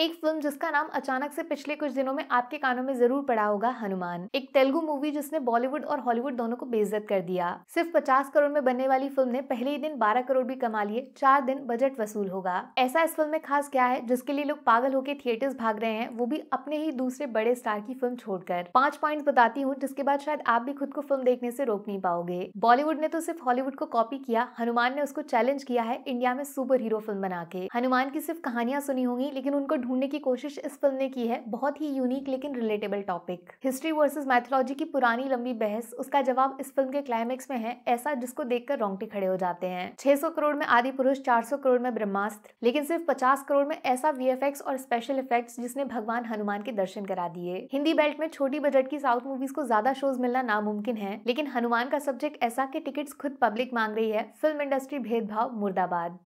एक फ़िल्म जिसका नाम अचानक से पिछले कुछ दिनों में आपके कानों में ज़रूर पड़ा होगा, हनुमान। एक तेलुगु मूवी जिसने बॉलीवुड और हॉलीवुड दोनों को बेइज्जत कर दिया। सिर्फ़ 50 करोड़ में बनने वाली फ़िल्म ने पहले ही दिन 12 करोड़ भी कमा लिए, चार दिन बजट वसूल होगा। ऐसा इस फ़िल्म में खास क्या है, जिसके लिए लोग पागल होकर थिएटर्स भाग रहे हैं, वो भी अपने ही दूसरे बड़े स्टार की फ़िल्म छोड़कर। पाँच पॉइंट बताती हूँ, जिसके बाद शायद आप भी खुद को फ़िल्म देखने से रोक नहीं पाओगे। बॉलीवुड ने तो सिर्फ़ हॉलीवुड को कॉपी किया, हनुमान ने उसको चैलेंज किया है इंडिया में सुपर हीरो फ़िल्म बना के। हनुमान की सिर्फ़ कहानियाँ सुनी होंगी, लेकिन उनको ढूँढने की कोशिश इस फ़िल्म ने की है। बहुत ही यूनिक लेकिन relatable topic history versus mythology की पुरानी लंबी बहस, उसका जवाब इस फ़िल्म के क्लाइमेक्स में है, ऐसा जिसको देखकर रोंगटे खड़े हो जाते हैं। 600 करोड़ में आदि पुरुष 400 करोड़ में ब्रह्मास्त्र, लेकिन सिर्फ़ 50 करोड़ में ऐसा वी और स्पेशल इफेक्ट्स जिसने भगवान हनुमान के दर्शन करा दिए। हिंदी बेल्ट में छोटी बजट की साउथ मूवीज़ को ज़्यादा शोज़ मिलना नामुमकिन है, लेकिन हनुमान का सब्जेक्ट ऐसा कि टिकट खुद पब्लिक मांग रही है फ़िल्म इंडस्ट्री भेदभाव मुर्दाबाद।